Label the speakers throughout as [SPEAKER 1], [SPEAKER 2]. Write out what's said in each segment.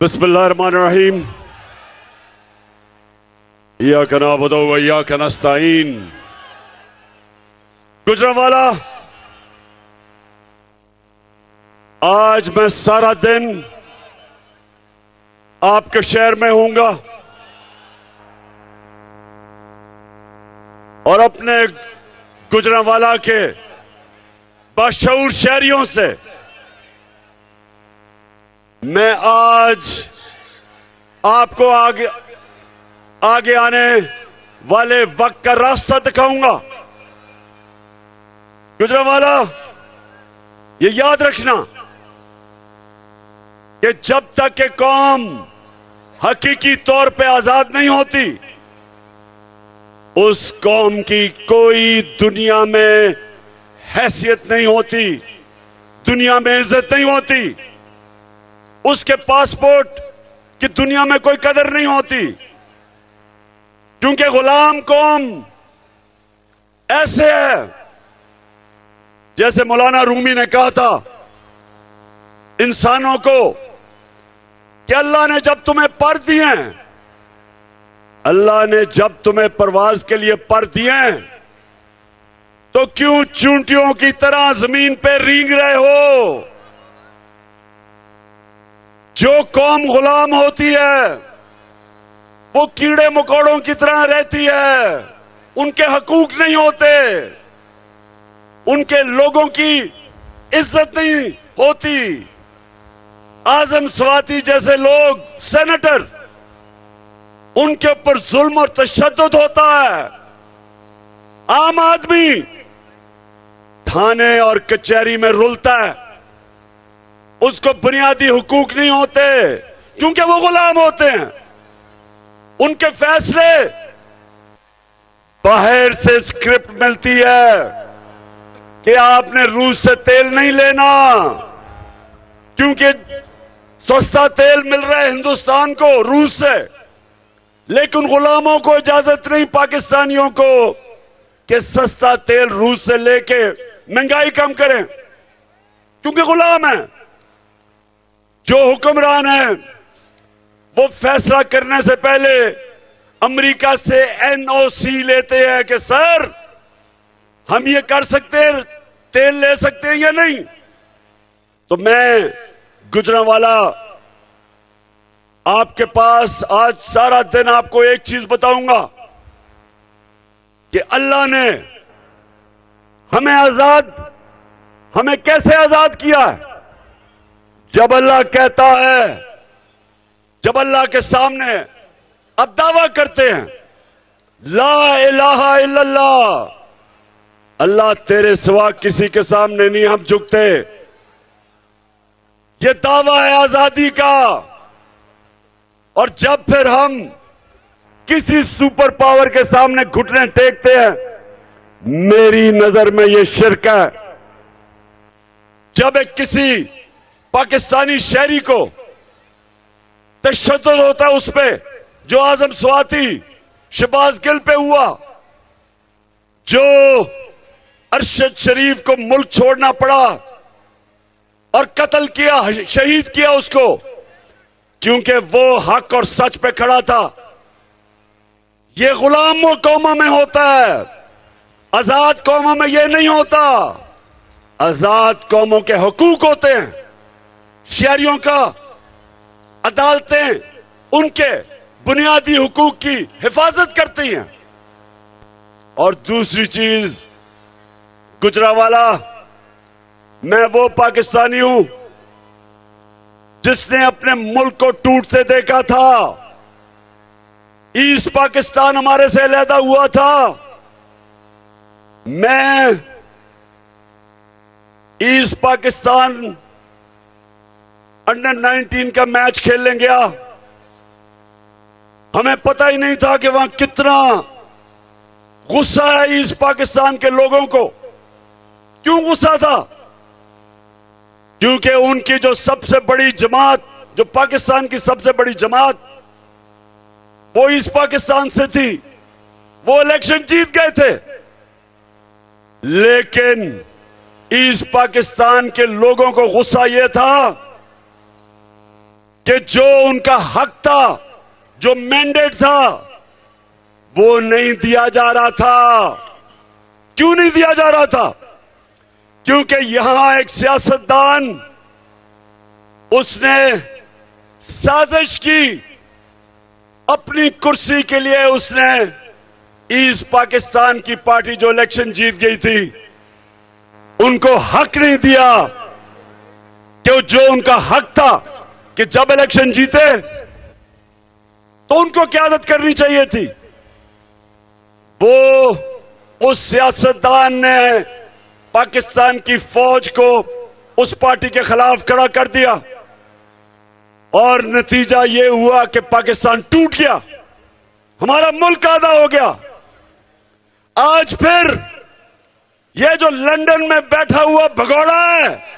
[SPEAKER 1] बिस्मिल्लाहिर्रहमानिर्रहीम या कना बदो या कनस्ताइन गुजरावाला आज मैं सारा दिन आपके शहर में हूँगा और अपने गुजरावाला के बशूर शहरियों से मैं आज आपको आगे आगे आने वाले वक्त का रास्ता दिखाऊँगा। गुजरावाला ये याद रखना कि जब तक के कौम हकीकी तौर पे आज़ाद नहीं होती, उस कौम की कोई दुनिया में हैसियत नहीं होती, दुनिया में इज़्ज़त नहीं होती। उसके पासपोर्ट की दुनिया में कोई कदर नहीं होती। क्योंकि गुलाम कौम ऐसे है, जैसे मौलाना रूमी ने कहा था, इंसानों को कि अल्लाह ने जब तुम्हें पर दिए, अल्लाह ने जब तुम्हें परवाज के लिए पर दिए तो क्यों चूंटियों की तरह ज़मीन पे रींग रहे हो? जो कौम गुलाम होती है, वो कीड़े मकोड़ों की तरह रहती है। उनके हकूक नहीं होते। उनके लोगों की इज़्ज़त नहीं होती। आज़म स्वाति जैसे लोग, सेनेटर, उनके ऊपर जुल्म और तशद होता है। आम आदमी थाने और कचहरी में रुलता है। उसको बुनियादी हकूक नहीं होते, क्योंकि वो गुलाम होते हैं। उनके फैसले, बाहर से स्क्रिप्ट मिलती है कि आपने रूस से तेल नहीं लेना, क्योंकि सस्ता तेल मिल रहा है हिंदुस्तान को, रूस से। लेकिन गुलामों को इजाज़त नहीं, पाकिस्तानियों को, कि सस्ता तेल रूस से लेके महँगाई कम करें, क्योंकि गुलाम है। जो हुक्मरान है, वो फैसला करने से पहले अमेरिका से एनओसी लेते हैं कि, सर, हम ये कर सकते हैं, तेल ले सकते हैं या नहीं? तो मैं, गुजरावाला, आपके पास आज सारा दिन आपको एक चीज़ बताऊँगा कि अल्लाह ने हमें आज़ाद, हमें कैसे आज़ाद किया है? जब अल्लाह कहता है, जब अल्लाह के सामने अब दावा करते हैं, ला इलाहा इल्लल्लाह, अल्लाह तेरे सिवा किसी के सामने नहीं, हम झुकते। ये दावा है आज़ादी का। और जब फिर हम किसी सुपर पावर के सामने घुटने टेकते हैं, मेरी नज़र में ये शिरक है। जब एक किसी पाकिस्तानी शहरी को तशद होता है उस पर जो आज़म स्वाति शबाज गिल पे हुआ, जो अरशद शरीफ को मुल्क छोड़ना पड़ा और कत्ल किया, शहीद किया उसको, क्योंकि वो हक और सच पे खड़ा था। ये गुलाम कौमों में होता है, आज़ाद कौमों में ये नहीं होता। आज़ाद कौमों के हकूक होते हैं। शहरियों का अदालतें उनके बुनियादी हुकूक की हिफाजत करती हैं। और दूसरी चीज़, गुजरावाला, मैं वो पाकिस्तानी हूँ जिसने अपने मुल्क को टूटते देखा था। ईस्ट पाकिस्तान हमारे से अलहदा हुआ था। मैं ईस्ट पाकिस्तान अंडर 19 का मैच खेलने गया हमें पता ही नहीं था कि वहाँ कितना गुस्सा है ईस्ट पाकिस्तान के लोगों को। क्यों गुस्सा था? क्योंकि उनकी जो सबसे बड़ी जमात, जो पाकिस्तान की सबसे बड़ी जमात, वो ईस्ट पाकिस्तान से थी। वो इलेक्शन जीत गए थे। लेकिन ईस्ट पाकिस्तान के लोगों को गुस्सा यह था कि जो उनका हक था, जो मैंडेट था, वो नहीं दिया जा रहा था। क्यों नहीं दिया जा रहा था? क्योंकि यहाँ एक सियासतदान, उसने साजिश की। अपनी कुर्सी के लिए उसने ईस्ट पाकिस्तान की पार्टी जो इलेक्शन जीत गई थी, उनको हक नहीं दिया कि जो उनका हक था कि जब इलेक्शन जीते तो उनको क्यादत करनी चाहिए थी? वो उस सियासतदान ने पाकिस्तान की फौज को उस पार्टी के खिलाफ खड़ा कर दिया। और नतीजा ये हुआ कि पाकिस्तान टूट गया। हमारा मुल्क आधा हो गया। आज फिर ये जो लंदन में बैठा हुआ भगोड़ा है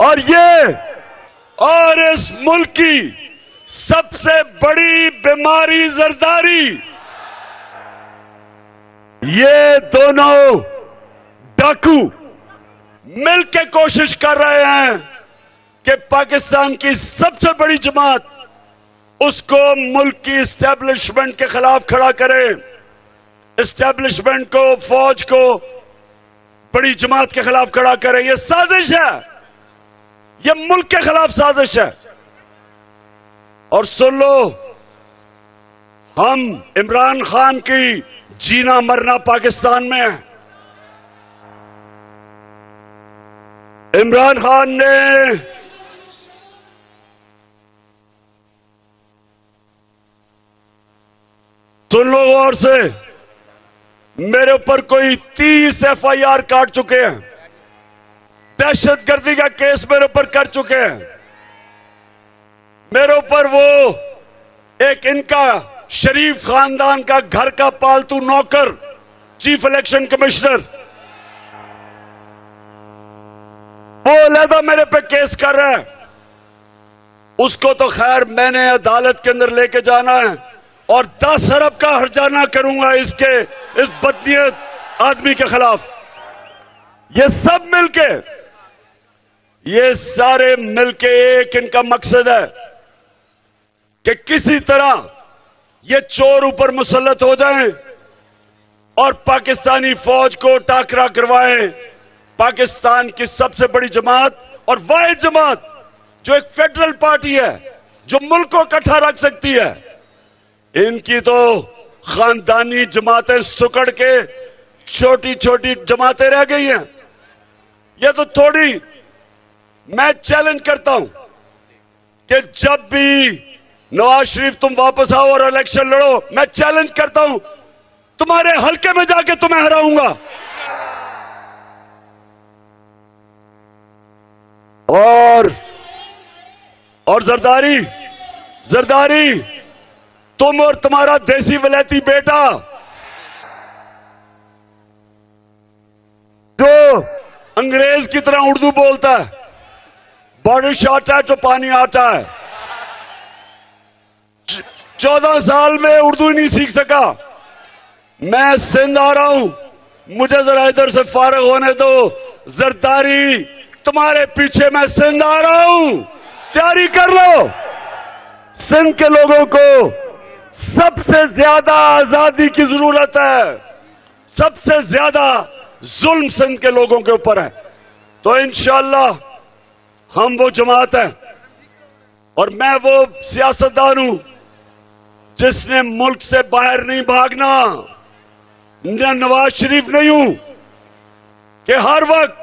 [SPEAKER 1] और ये और इस मुल्क की सबसे बड़ी बीमारी जरदारी। ये दोनों डाकू मिलकर कोशिश कर रहे हैं कि पाकिस्तान की सबसे बड़ी जमात उसको मुल्क की इस्टेब्लिशमेंट के खिलाफ खड़ा करे। इस्टेब्लिशमेंट को, फौज को बड़ी जमात के खिलाफ खड़ा करे। ये साजिश है। ये मुल्क के खिलाफ साजिश है। और सुन लो, हम इमरान खान की जीना मरना पाकिस्तान में है। इमरान खान ने सुन लो गौर से, मेरे ऊपर कोई तीस एफआईआर काट चुके हैं। दहशत गर्दी का केस मेरे ऊपर कर चुके हैं। मेरे ऊपर वो एक इनका शरीफ खानदान का घर का पालतू नौकर, चीफ इलेक्शन कमिश्नर, वो अलहदा मेरे पे केस कर रहा है। उसको तो खैर मैंने अदालत के अंदर लेके जाना है और दस अरब का हरजाना करूँगा इसके, इस बदनीयत आदमी के खिलाफ। ये सब मिलके ये सारे मिलके एक इनका मकसद है कि किसी तरह ये चोर ऊपर मुसलत हो जाएँ और पाकिस्तानी फौज को टाकरा करवाएँ। पाकिस्तान की सबसे बड़ी जमात और वाहिद जमात, जो एक फेडरल पार्टी है, जो मुल्क को इकट्ठा रख सकती है। इनकी तो खानदानी जमातें सुकड़ के छोटी छोटी जमातें रह गई हैं। ये तो थोड़ी मैं चैलेंज करता हूँ कि जब भी नवाज़ शरीफ तुम वापस आओ और इलेक्शन लड़ो, मैं चैलेंज करता हूँ, तुम्हारे हल्के में जाके तुम्हें हराऊँगा। और और जरदारी जरदारी, तुम और तुम्हारा देसी वलैती बेटा, जो अंग्रेज़ की तरह उर्दू बोलता है। बारिश आता है तो पानी आता है। चौदह साल में उर्दू नहीं सीख सका। मैं सिंध आ रहा। हूँ मुझे जरा इधर से फारग होने दो। जरदारी, तुम्हारे पीछे मैं सिंध आ रहा। हूँ तैयारी कर लो। सिंध के लोगों को सबसे ज़्यादा आज़ादी की ज़रूरत है। सबसे ज़्यादा जुल्म सिंध के लोगों के ऊपर है। तो इंशाला हम वो जमात है। और मैं वो सियासतदान हूँ, जिसने मुल्क से बाहर नहीं भागना। मैं नवाज़ शरीफ नहीं हूँ कि हर वक्त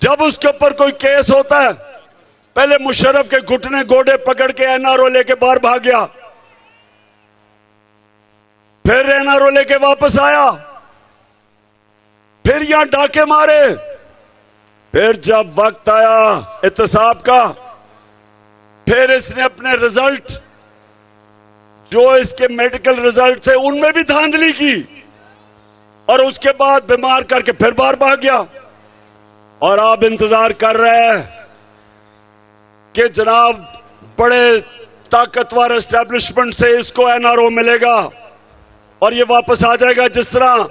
[SPEAKER 1] जब उसके ऊपर कोई केस होता है, पहले मुशर्रफ के घुटने गोडे पकड़ के एनआरओ लेके बाहर भाग गया। फिर एनआरओ लेके वापस आया। फिर यहाँ डाके मारे। फिर जब वक्त आया एहतसाब का, फिर इसने अपने रिज़ल्ट, जो इसके मेडिकल रिज़ल्ट थे, उनमें भी धांधली की। और उसके बाद बीमार करके फिर बार भाग गया। और आप इंतज़ार कर रहे हैं कि जनाब, बड़े ताकतवर एस्टेब्लिशमेंट से इसको एनआरओ मिलेगा और ये वापस आ जाएगा। जिस तरह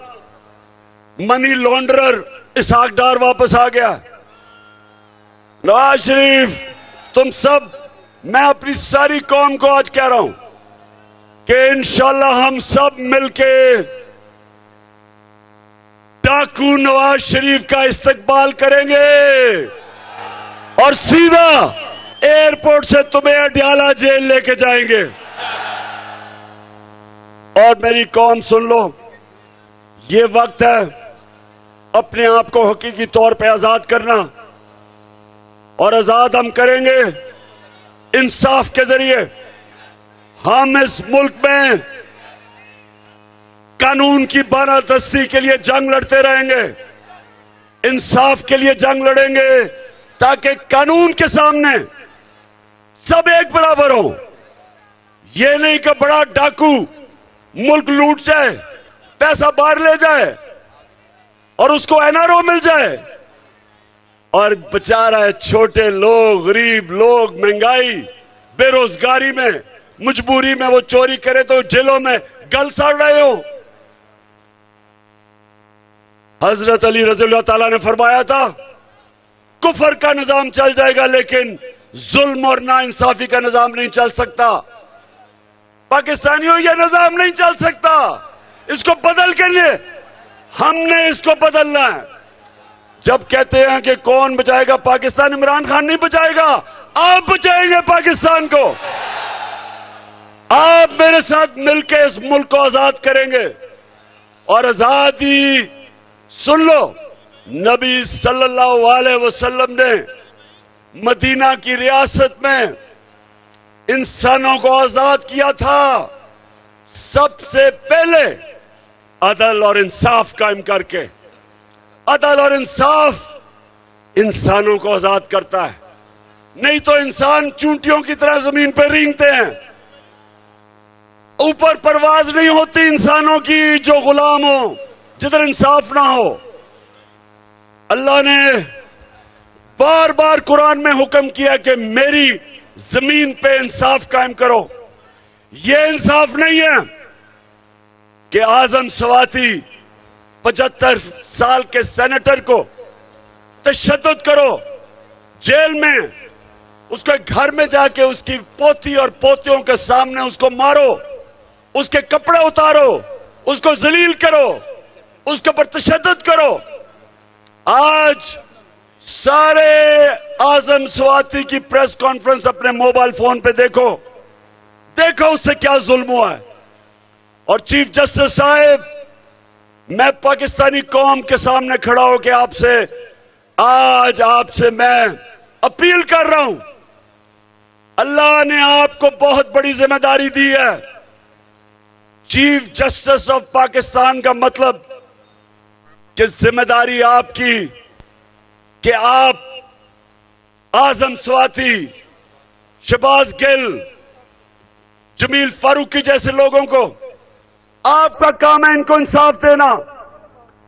[SPEAKER 1] मनी लॉन्ड्रर इसहाक डार वापस आ गया। नवाज़ शरीफ, तुम सब, मैं अपनी सारी कौम को आज कह रहा हूँ कि इंशाल्लाह हम सब मिलके डाकू नवाज़ शरीफ का इस्तकबाल करेंगे। और सीधा एयरपोर्ट से तुम्हें अडियाला जेल लेके जाएँगे। और मेरी कौम सुन लो, ये वक्त है अपने आप को हकीकी तौर पे आज़ाद करना। और आज़ाद हम करेंगे इंसाफ के ज़रिए। हम इस मुल्क में कानून की बानादस्ती के लिए जंग लड़ते रहेंगे, इंसाफ के लिए जंग लड़ेंगे, ताकि कानून के सामने सब एक बराबर हो। ये नहीं कि बड़ा डाकू मुल्क लूट जाए, पैसा बाहर ले जाए और उसको एनआरओ मिल जाए। और बेचारा है छोटे लोग, गरीब लोग, महँगाई, बेरोजगारी में, मजबूरी में वो चोरी करे तो जेलों में गल सड़ रहे हो। हज़रत अली रज़ी ताला ने फरमाया था, कुफर का निज़ाम चल जाएगा लेकिन जुल्म और ना इंसाफी का निज़ाम नहीं चल सकता। पाकिस्तानियों यह निज़ाम नहीं चल सकता। इसको बदल के लिए हमने इसको बदलना है। जब कहते हैं कि कौन बचाएगा पाकिस्तान, इमरान खान नहीं बचाएगा। आप बचाएँगे पाकिस्तान को। आप मेरे साथ मिलकर इस मुल्क को आज़ाद करेंगे। और आज़ादी, सुन लो, नबी सल्लल्लाहु अलैहि वसल्लम ने मदीना की रियासत में इंसानों को आज़ाद किया था। सबसे पहले अदल और इंसाफ कायम करके अदल और इंसाफ इंसानों को आज़ाद करता है। नहीं तो इंसान चूंटियों की तरह ज़मीन पर रेंगते हैं। ऊपर परवाज नहीं होती इंसानों की जो गुलाम हो, जिधर इंसाफ ना हो। अल्लाह ने बार बार कुरान में हुक्म किया कि मेरी ज़मीन पे इंसाफ कायम करो। ये इंसाफ नहीं है कि आज़म सवाती पचहत्तर साल के सेनेटर को तशद करो। जेल में, उसके घर में जाके उसकी पोती और पोतियों के सामने उसको मारो, उसके कपड़े उतारो, उसको जलील करो, उसके ऊपर तशद करो। आज सारे आज़म स्वाति की प्रेस कॉन्फ्रेंस अपने मोबाइल फ़ोन पे देखो। देखो उससे क्या जुल्म हुआ है। और चीफ जस्टिस साहब मैं पाकिस्तानी कौम के सामने खड़ा होकर आपसे, आज आपसे मैं अपील कर रहा हूँ। अल्लाह ने आपको बहुत बड़ी ज़िम्मेदारी दी है। चीफ जस्टिस ऑफ़ पाकिस्तान का मतलब कि ज़िम्मेदारी आपकी कि आप आज़म स्वाति, शबाज गिल, जमील फारूकी जैसे लोगों को आपका काम है इनको इंसाफ देना।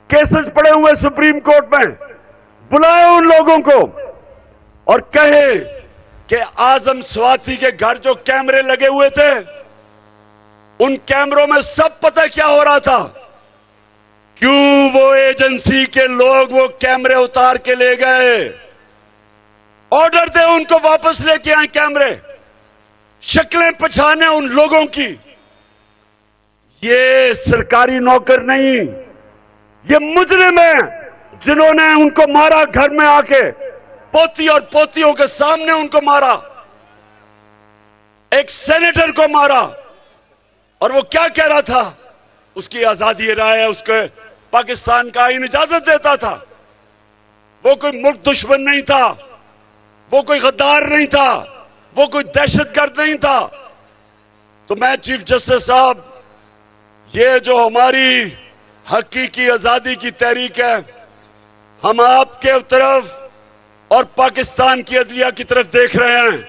[SPEAKER 1] केसेस पड़े हुए सुप्रीम कोर्ट में। बुलाए उन लोगों को और कहे कि आज़म स्वाति के घर जो कैमरे लगे हुए थे, उन कैमरों में सब पता क्या हो रहा था? क्यों वो एजेंसी के लोग वो कैमरे उतार के ले गए? ऑर्डर दे उनको वापस लेके आए कैमरे। शक्लें पछाने उन लोगों की। ये सरकारी नौकर नहीं, ये मुजरिम है, जिन्होंने उनको मारा घर में आके, पोती और पोतियों के सामने उनको मारा, एक सेनेटर को मारा, और वो क्या कह रहा था? उसकी आज़ादी राय है, उसके पाकिस्तान का आइन इजाज़त देता था। वो कोई मुल्क दुश्मन नहीं था, वो कोई गद्दार नहीं था, वो कोई दहशतगर्द नहीं था। तो मैं चीफ जस्टिस साहब ये जो हमारी हकीकी आज़ादी की तहरीक है, हम आपके तरफ़ और पाकिस्तान की अदलिया की तरफ़ देख रहे हैं।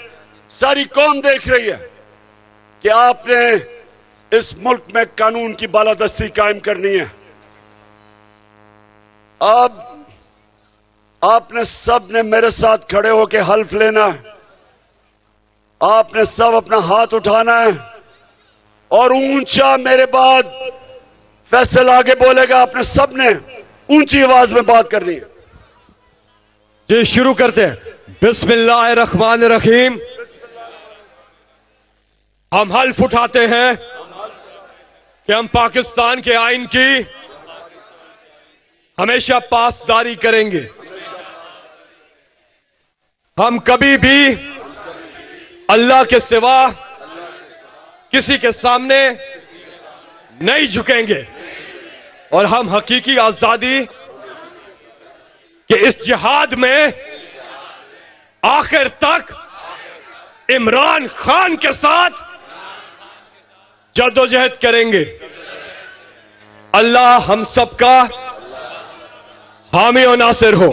[SPEAKER 1] सारी कौम देख रही है कि आपने इस मुल्क में कानून की बालादस्ती कायम करनी है। अब आपने सबने मेरे साथ खड़े होकर हल्फ लेना है। आपने सब अपना हाथ उठाना है। और ऊँचा मेरे बाद फैसल आगे बोलेगा आपने सबने ऊँची आवाज़ में बात करनी है
[SPEAKER 2] जी, शुरू करते हैं। बिस्मिल्लाहमान रहीम हम हल्फ उठाते हैं कि हम पाकिस्तान के आइन की हमेशा पासदारी करेंगे। हम कभी भी अल्लाह के सिवा किसी के सामने नहीं झुकेंगे। और हम हकीकी आज़ादी के इस जिहाद में आखिर तक इमरान खान के साथ जदोजहद करेंगे। अल्लाह हम सबका हामी और नासिर हो।